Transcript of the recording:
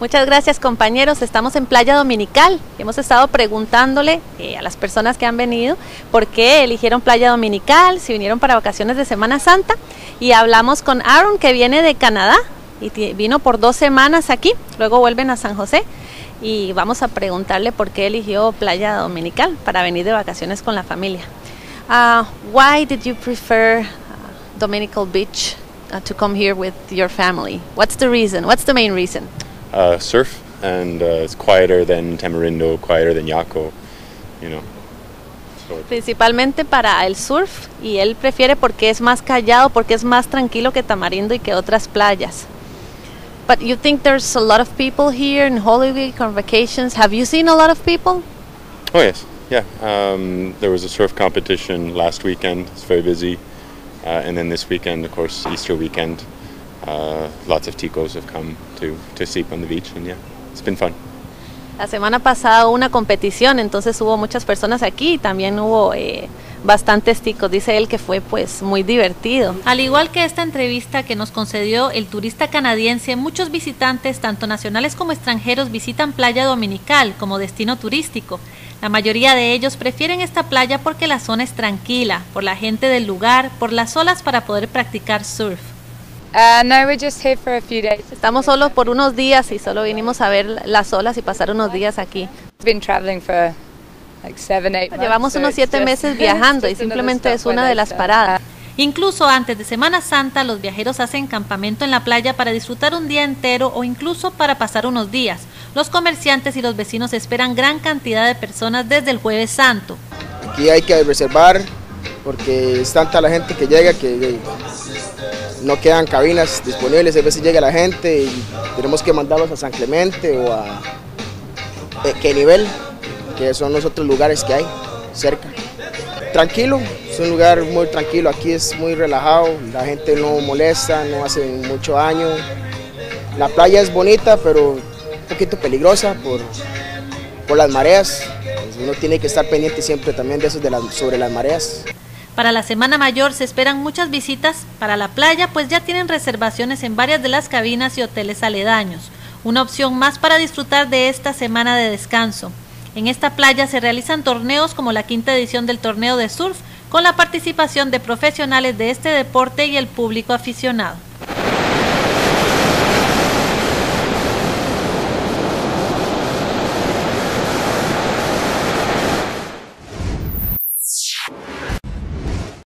Muchas gracias compañeros, estamos en Playa Dominical. Hemos estado preguntándole eh, a las personas que han venido por qué eligieron Playa Dominical, si vinieron para vacaciones de Semana Santa y hablamos con Aaron que viene de Canadá y vino por dos semanas aquí, luego vuelven a San José y vamos a preguntarle por qué eligió Playa Dominical para venir de vacaciones con la familia. Uh, why did you prefer uh, Dominical Beach uh, to come here with your family? What's the reason? What's the main reason? Uh, surf, and uh, it's quieter than Tamarindo, quieter than Yaco, you know. So Principalmente para el surf y él prefiere porque es más callado, porque es más tranquilo que Tamarindo y que otras playas. But you think there's a lot of people here in Holy Week on vacations? Have you seen a lot of people? Oh yes, yeah. Um, there was a surf competition last weekend. It's very busy, uh, and then this weekend, of course, Easter weekend. Uh, lots of ticos have come to to sleep on the beach, and yeah, it's been fun. La semana pasada hubo una competición, entonces hubo muchas personas aquí y también hubo eh, bastantes ticos. Dice él que fue pues muy divertido. Al igual que esta entrevista que nos concedió el turista canadiense, muchos visitantes, tanto nacionales como extranjeros, visitan Playa Dominical como destino turístico. La mayoría de ellos prefieren esta playa porque la zona es tranquila, por la gente del lugar, por las olas para poder practicar surf. Uh, no, we're just here for a few days. Estamos solo por unos días y solo vinimos a ver las olas y pasar unos días aquí. Been traveling for like seven, eight months, Llevamos so unos siete just- meses viajando y just simplemente es una de las paradas. Incluso antes de Semana Santa, los viajeros hacen campamento en la playa para disfrutar un día entero o incluso para pasar unos días. Los comerciantes y los vecinos esperan gran cantidad de personas desde el jueves santo. Aquí hay que reservar porque es tanta la gente que llega que no quedan cabinas disponibles. A veces llega la gente y tenemos que mandarlos a San Clemente o a eh, qué nivel, que son los otros lugares que hay cerca. Tranquilo, es un lugar muy tranquilo. Aquí es muy relajado, la gente no molesta, no hace mucho daño. La playa es bonita, pero un poquito peligrosa por, por las mareas. Uno tiene que estar pendiente siempre también de eso de sobre las mareas. Para la Semana Mayor se esperan muchas visitas para la playa, pues ya tienen reservaciones en varias de las cabinas y hoteles aledaños. Una opción más para disfrutar de esta semana de descanso. En esta playa se realizan torneos como la quinta edición del torneo de surf, con la participación de profesionales de este deporte y el público aficionado.